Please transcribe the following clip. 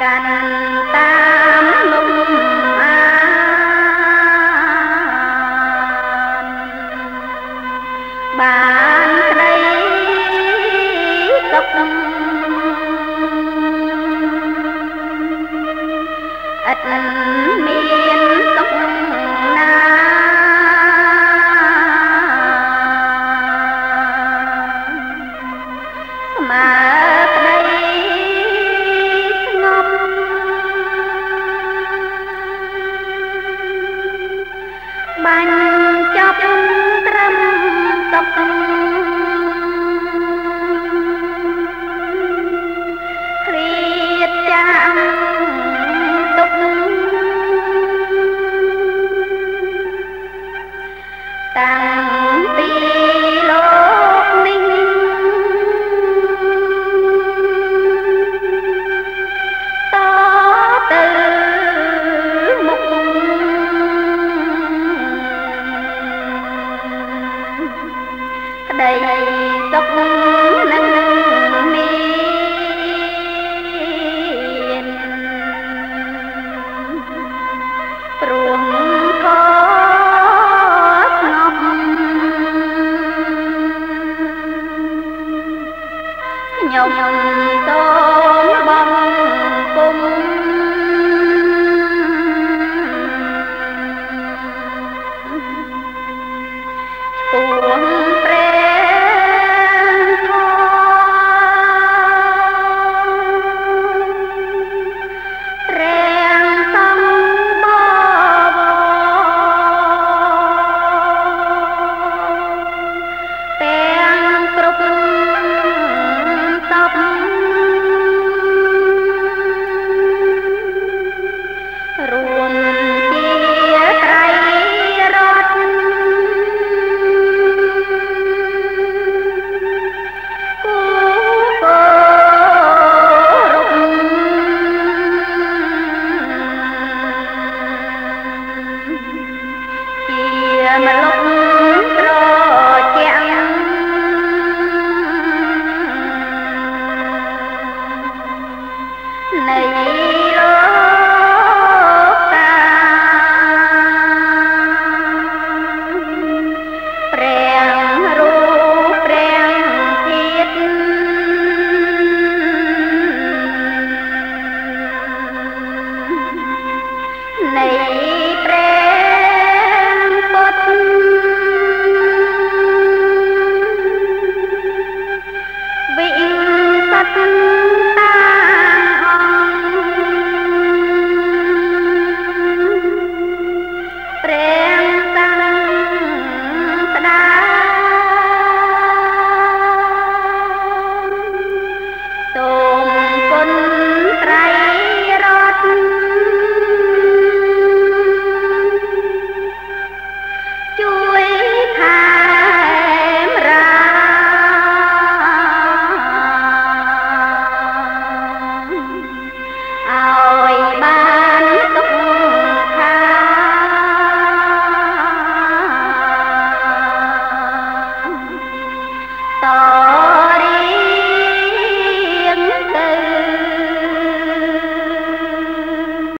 កាន់តាមលំអានបានក្តីសុខអត់មានសុខណាស្មើ day.